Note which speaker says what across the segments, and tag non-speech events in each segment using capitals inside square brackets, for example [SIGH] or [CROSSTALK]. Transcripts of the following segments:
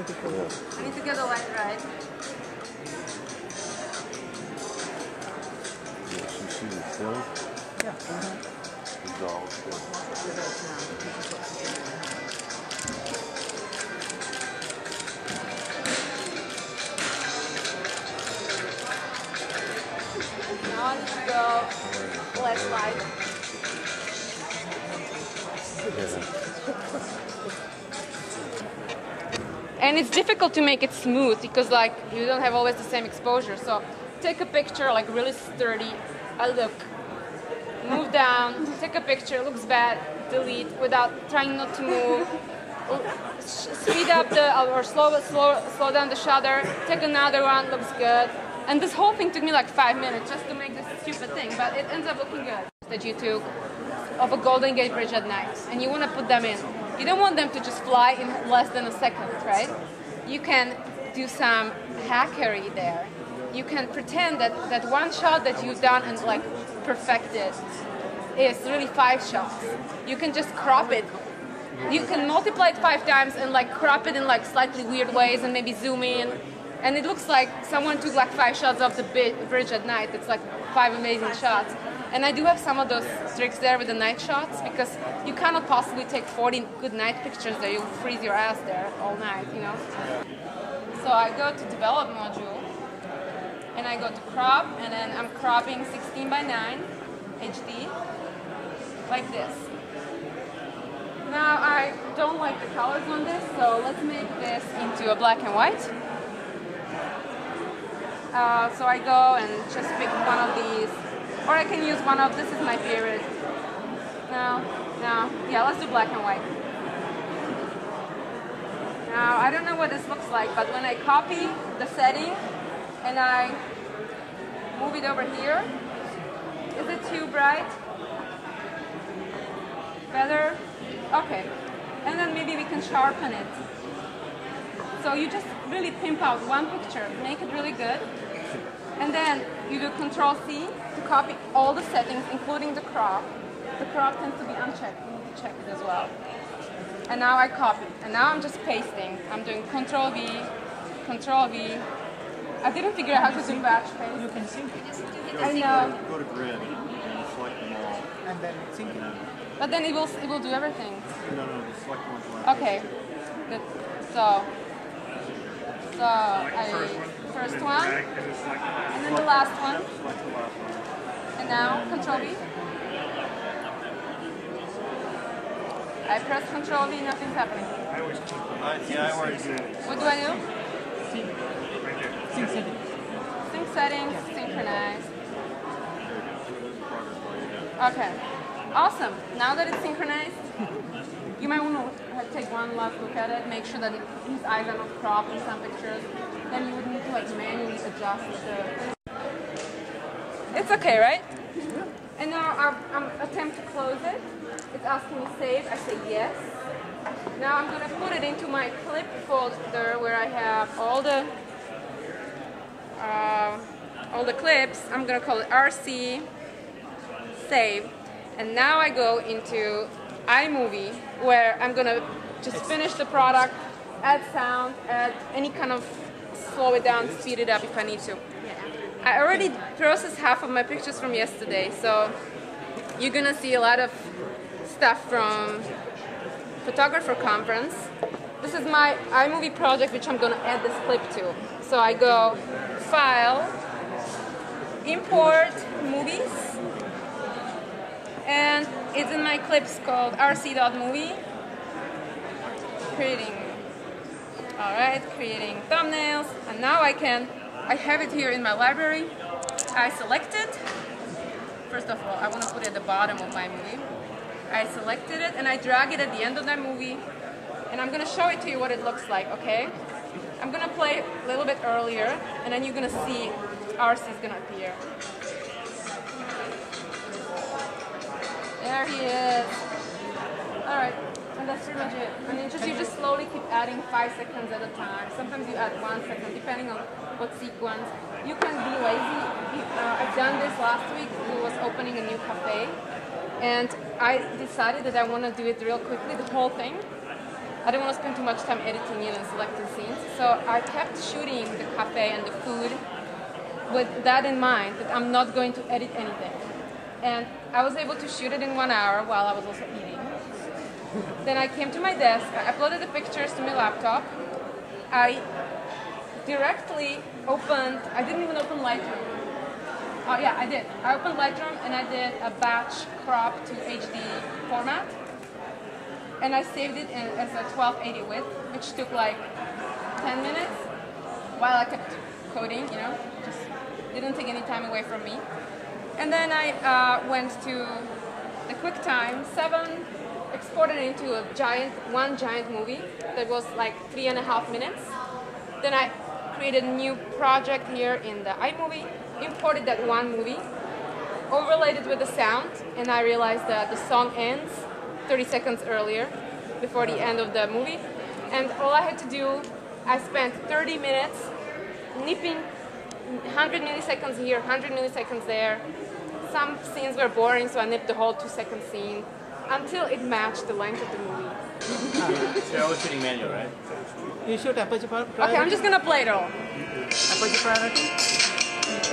Speaker 1: I need to get the light right.
Speaker 2: Yeah.
Speaker 3: Yeah.
Speaker 1: Now I to go light. And it's difficult to make it smooth because like you don't have always the same exposure. So take a picture like really sturdy. I look. Move down. Take a picture. Looks bad. Delete without trying not to move. Speed up the or slow slow slow down the shutter. Take another one. Looks good. And this whole thing took me like five minutes just to make this stupid thing, but it ends up looking good. That you took of a Golden Gate Bridge at night, and you want to put them in. You don't want them to just fly in less than a second, right? You can do some hackery there. You can pretend that that one shot that you've done and like perfected is really five shots. You can just crop it. You can multiply it five times and like crop it in like slightly weird ways and maybe zoom in. And it looks like someone took like five shots of the bridge at night. It's like five amazing shots. And I do have some of those tricks there with the night shots because you cannot possibly take 40 good night pictures there. You'll freeze your ass there all night, you know? So I go to develop module and I go to crop and then I'm cropping 16 by 9 HD like this. Now I don't like the colors on this, so let's make this into a black and white. Uh, so I go and just pick one of these, or I can use one of, this is my favorite. No, no, yeah, let's do black and white. Now, I don't know what this looks like, but when I copy the setting and I move it over here, is it too bright? Better? Okay. And then maybe we can sharpen it. So you just really pimp out one picture, make it really good. And then you do Control C to copy all the settings, including the crop. The crop tends to be unchecked. You need to check it as well. And now I copy. And now I'm just pasting. I'm doing Control V, Control V. I didn't figure out how to do batch paste.
Speaker 2: You can sync it
Speaker 1: I know.
Speaker 3: Go to grid and select them all.
Speaker 2: and then sync it.
Speaker 1: But then it will it will do everything.
Speaker 3: No, no, just select the ones.
Speaker 1: Okay. Good. So so I first one and then the last one.
Speaker 3: Select the last one.
Speaker 1: And now control V. I press control V, nothing's happening.
Speaker 3: I Uh, yeah, I it.
Speaker 1: What do I do?
Speaker 2: Sync setting.
Speaker 1: Sync settings, synchronize. Okay. Awesome. Now that it's synchronized, you might want to take one last look at it, make sure that his eyes are not cropped in some pictures. Then you would need to like manually adjust the. It's okay, right? And now I'm, I'm attempt to close it. It's asking me save. I say yes. Now I'm gonna put it into my clip folder where I have all the uh, all the clips. I'm gonna call it RC save. And now I go into iMovie where I'm gonna just finish the product, add sound, add any kind of slow it down, speed it up if I need to. I already processed half of my pictures from yesterday, so you're gonna see a lot of stuff from photographer conference. This is my iMovie project which I'm gonna add this clip to. So I go file, import movies, and it's in my clips called rc.movie. Creating, all right, creating thumbnails, and now I can, I have it here in my library. I select it. First of all, I want to put it at the bottom of my movie. I selected it and I drag it at the end of that movie, and I'm gonna show it to you what it looks like. Okay? I'm gonna play a little bit earlier, and then you're gonna see RC is gonna appear. There he is. All right, and that's pretty much it. I mean, just you just keep adding five seconds at a time. Sometimes you add one second, depending on what sequence. You can be lazy. Uh, I've done this last week. We was opening a new cafe, and I decided that I want to do it real quickly, the whole thing. I didn't want to spend too much time editing it and selecting scenes. So I kept shooting the cafe and the food with that in mind that I'm not going to edit anything. And I was able to shoot it in one hour while I was also eating. Then I came to my desk, I uploaded the pictures to my laptop. I directly opened, I didn't even open Lightroom. Oh yeah, I did. I opened Lightroom and I did a batch crop to HD format. And I saved it in, as a 1280 width, which took like 10 minutes while I kept coding, you know, just didn't take any time away from me. And then I uh, went to the QuickTime 7, exported into a giant, one giant movie that was like three and a half minutes. Then I created a new project here in the iMovie, imported that one movie, overlaid it with the sound, and I realized that the song ends 30 seconds earlier, before the end of the movie. And all I had to do, I spent 30 minutes nipping 100 milliseconds here, 100 milliseconds there. Some scenes were boring, so I nipped the whole two second scene until it matched the length of the movie.
Speaker 3: You're always shooting manual, right?
Speaker 2: You shoot aperture priority.
Speaker 1: Okay, I'm just gonna play it all.
Speaker 2: Aperture priority.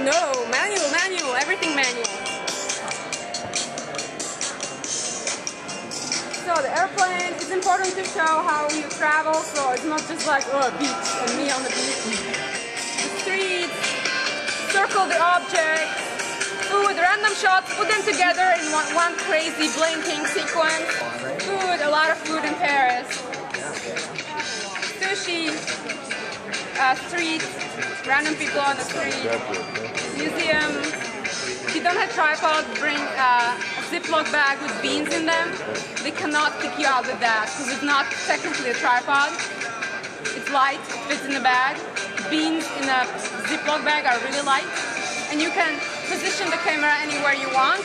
Speaker 1: No, manual, manual, everything manual. So the airplane, it's important to show how you travel, so it's not just like, oh, a beach and me on the beach. The streets, circle the objects, food, random shots, put them together in one, one crazy blinking sequence. Food, a lot of food in Paris. Sushi, uh, streets, random people on the street, museum. If you don't have tripod, bring uh, a Ziploc bag with beans in them. They cannot pick you out with that because it's not technically a tripod. It's light, it fits in the bag. Beans in a Ziploc bag are really light. And you can position the camera anywhere you want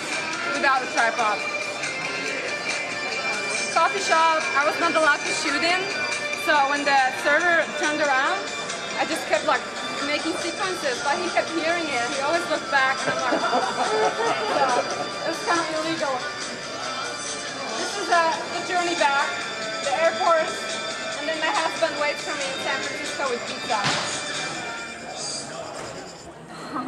Speaker 1: without a tripod. Coffee shop, I was not allowed to shoot in. So when the server turned around, I just kept like making sequences, but he kept hearing it. He always looked back and I'm like, [LAUGHS] so it was kind of illegal. This is uh, the journey back, the airport, and then my husband waits for me in San Francisco with pizza.